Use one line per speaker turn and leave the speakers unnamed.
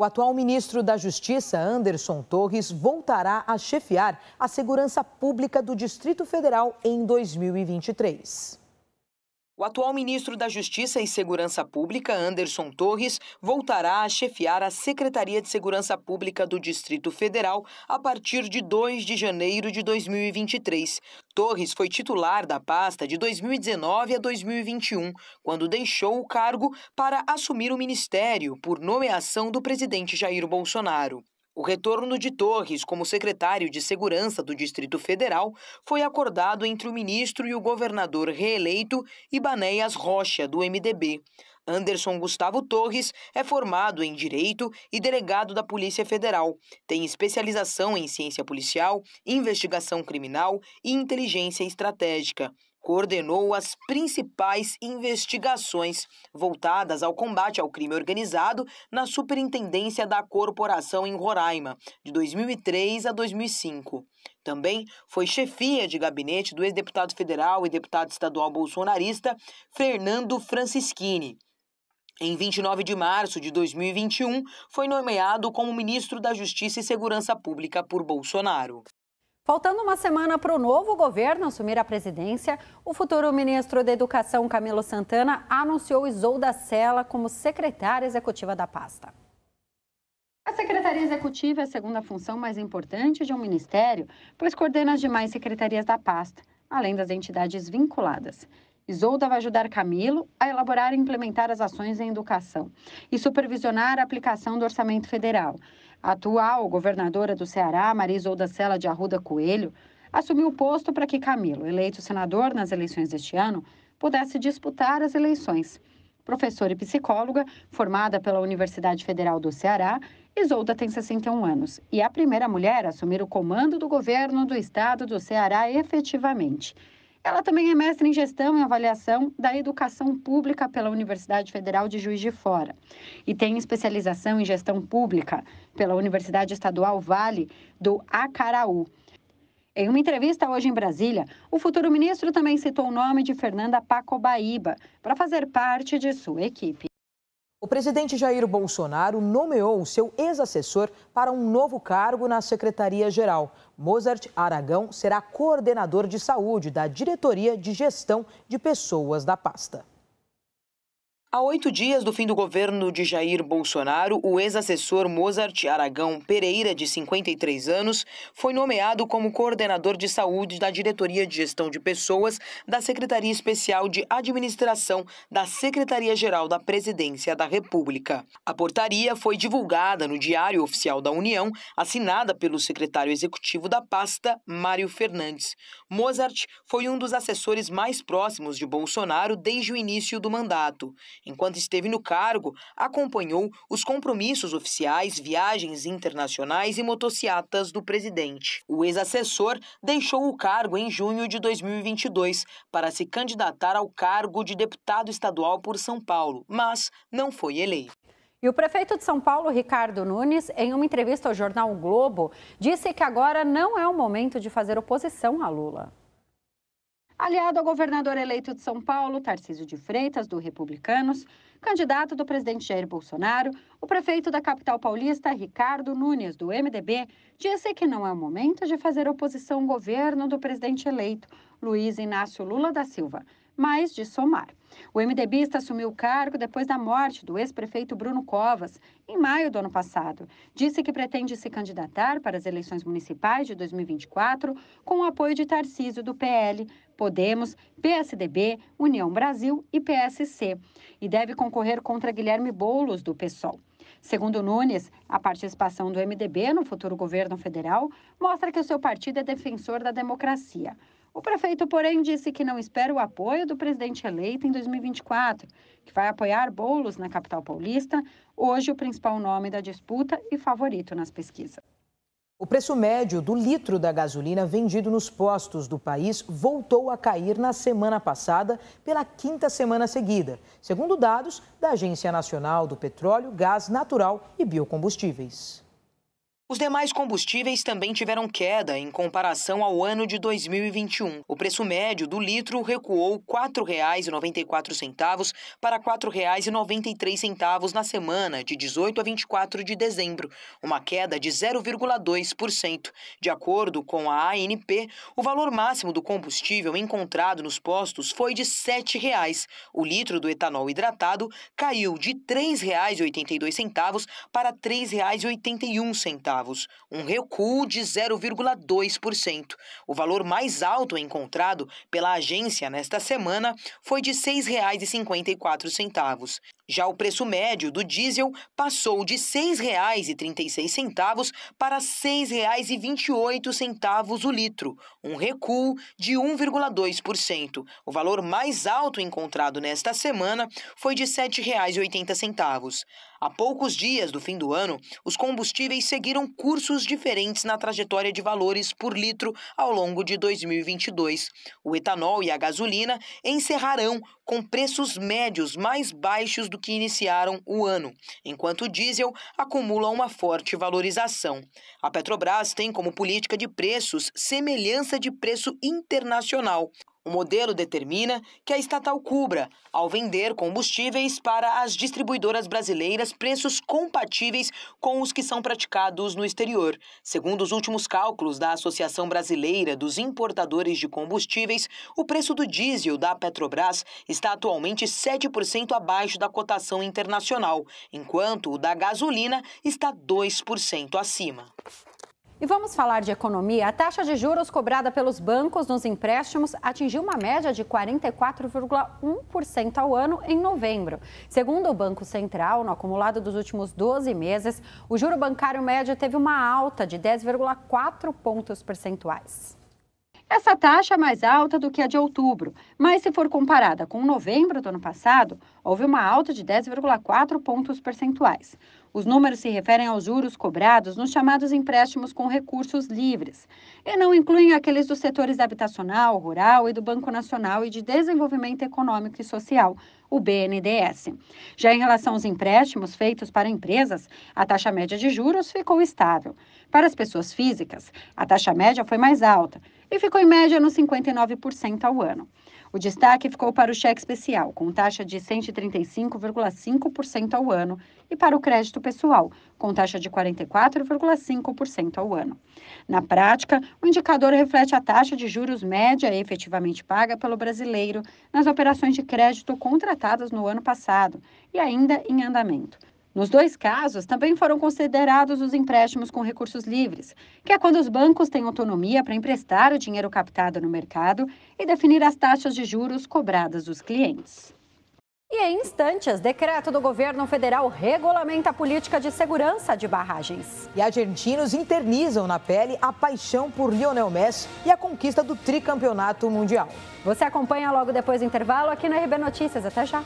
O atual ministro da Justiça, Anderson Torres, voltará a chefiar a segurança pública do Distrito Federal em 2023. O atual ministro da Justiça e Segurança Pública, Anderson Torres, voltará a chefiar a Secretaria de Segurança Pública do Distrito Federal a partir de 2 de janeiro de 2023. Torres foi titular da pasta de 2019 a 2021, quando deixou o cargo para assumir o ministério por nomeação do presidente Jair Bolsonaro. O retorno de Torres como secretário de Segurança do Distrito Federal foi acordado entre o ministro e o governador reeleito Ibanéas Rocha, do MDB. Anderson Gustavo Torres é formado em Direito e delegado da Polícia Federal. Tem especialização em ciência policial, investigação criminal e inteligência estratégica coordenou as principais investigações voltadas ao combate ao crime organizado na Superintendência da Corporação em Roraima, de 2003 a 2005. Também foi chefia de gabinete do ex-deputado federal e deputado estadual bolsonarista Fernando Francischini. Em 29 de março de 2021, foi nomeado como ministro da Justiça e Segurança Pública por Bolsonaro.
Faltando uma semana para o novo governo assumir a presidência, o futuro ministro da Educação, Camilo Santana, anunciou Isolda Sela como secretária executiva da pasta. A Secretaria Executiva é a segunda função mais importante de um ministério, pois coordena as demais secretarias da pasta, além das entidades vinculadas. Isolda vai ajudar Camilo a elaborar e implementar as ações em educação e supervisionar a aplicação do orçamento federal, a atual governadora do Ceará, Maria Isolda Sela de Arruda Coelho, assumiu o posto para que Camilo, eleito senador nas eleições deste ano, pudesse disputar as eleições. Professora e psicóloga, formada pela Universidade Federal do Ceará, Isolda tem 61 anos e é a primeira mulher a assumir o comando do governo do estado do Ceará efetivamente. Ela também é mestre em gestão e avaliação da educação pública pela Universidade Federal de Juiz de Fora e tem especialização em gestão pública pela Universidade Estadual Vale do Acaraú. Em uma entrevista hoje em Brasília, o futuro ministro também citou o nome de Fernanda Pacobaíba para fazer parte de sua equipe.
O presidente Jair Bolsonaro nomeou seu ex-assessor para um novo cargo na Secretaria-Geral. Mozart Aragão será coordenador de saúde da Diretoria de Gestão de Pessoas da pasta. Há oito dias do fim do governo de Jair Bolsonaro, o ex-assessor Mozart Aragão Pereira, de 53 anos, foi nomeado como coordenador de saúde da Diretoria de Gestão de Pessoas da Secretaria Especial de Administração da Secretaria-Geral da Presidência da República. A portaria foi divulgada no Diário Oficial da União, assinada pelo secretário executivo da pasta, Mário Fernandes. Mozart foi um dos assessores mais próximos de Bolsonaro desde o início do mandato. Enquanto esteve no cargo, acompanhou os compromissos oficiais, viagens internacionais e motociatas do presidente. O ex-assessor deixou o cargo em junho de 2022 para se candidatar ao cargo de deputado estadual por São Paulo, mas não foi eleito.
E o prefeito de São Paulo, Ricardo Nunes, em uma entrevista ao jornal o Globo, disse que agora não é o momento de fazer oposição a Lula. Aliado ao governador eleito de São Paulo, Tarcísio de Freitas, do Republicanos, candidato do presidente Jair Bolsonaro, o prefeito da capital paulista, Ricardo Nunes, do MDB, disse que não é o momento de fazer oposição ao governo do presidente eleito, Luiz Inácio Lula da Silva, mas de somar. O MDBista assumiu o cargo depois da morte do ex-prefeito Bruno Covas, em maio do ano passado. Disse que pretende se candidatar para as eleições municipais de 2024 com o apoio de Tarcísio do PL, Podemos, PSDB, União Brasil e PSC. E deve concorrer contra Guilherme Boulos, do PSOL. Segundo Nunes, a participação do MDB no futuro governo federal mostra que o seu partido é defensor da democracia. O prefeito, porém, disse que não espera o apoio do presidente eleito em 2024, que vai apoiar Bolos na capital paulista, hoje o principal nome da disputa e favorito nas pesquisas.
O preço médio do litro da gasolina vendido nos postos do país voltou a cair na semana passada pela quinta semana seguida, segundo dados da Agência Nacional do Petróleo, Gás Natural e Biocombustíveis. Os demais combustíveis também tiveram queda em comparação ao ano de 2021. O preço médio do litro recuou R$ 4,94 para R$ 4,93 na semana de 18 a 24 de dezembro, uma queda de 0,2%. De acordo com a ANP, o valor máximo do combustível encontrado nos postos foi de R$ 7,00. O litro do etanol hidratado caiu de R$ 3,82 para R$ 3,81 centavos, um recuo de 0,2%. O valor mais alto encontrado pela agência nesta semana foi de R$ 6,54. Já o preço médio do diesel passou de R$ 6,36 para R$ 6,28 o litro, um recuo de 1,2%. O valor mais alto encontrado nesta semana foi de R$ 7,80. Há poucos dias do fim do ano, os combustíveis seguiram cursos diferentes na trajetória de valores por litro ao longo de 2022. O etanol e a gasolina encerrarão com preços médios mais baixos do que iniciaram o ano, enquanto o diesel acumula uma forte valorização. A Petrobras tem como política de preços semelhança de preço internacional, o modelo determina que a estatal cubra, ao vender combustíveis para as distribuidoras brasileiras, preços compatíveis com os que são praticados no exterior. Segundo os últimos cálculos da Associação Brasileira dos Importadores de Combustíveis, o preço do diesel da Petrobras está atualmente 7% abaixo da cotação internacional, enquanto o da gasolina está 2% acima.
E vamos falar de economia. A taxa de juros cobrada pelos bancos nos empréstimos atingiu uma média de 44,1% ao ano em novembro. Segundo o Banco Central, no acumulado dos últimos 12 meses, o juro bancário médio teve uma alta de 10,4 pontos percentuais. Essa taxa é mais alta do que a de outubro, mas se for comparada com novembro do ano passado, houve uma alta de 10,4 pontos percentuais. Os números se referem aos juros cobrados nos chamados empréstimos com recursos livres e não incluem aqueles dos setores habitacional, rural e do Banco Nacional e de Desenvolvimento Econômico e Social, o BNDES. Já em relação aos empréstimos feitos para empresas, a taxa média de juros ficou estável. Para as pessoas físicas, a taxa média foi mais alta e ficou em média nos 59% ao ano. O destaque ficou para o cheque especial, com taxa de 135,5% ao ano, e para o crédito pessoal, com taxa de 44,5% ao ano. Na prática, o indicador reflete a taxa de juros média efetivamente paga pelo brasileiro nas operações de crédito contratadas no ano passado e ainda em andamento. Nos dois casos, também foram considerados os empréstimos com recursos livres, que é quando os bancos têm autonomia para emprestar o dinheiro captado no mercado e definir as taxas de juros cobradas dos clientes. E em instantes, decreto do governo federal regulamenta a política de segurança de barragens.
E argentinos internizam na pele a paixão por Lionel Messi e a conquista do tricampeonato mundial.
Você acompanha logo depois do intervalo aqui no RB Notícias. Até já.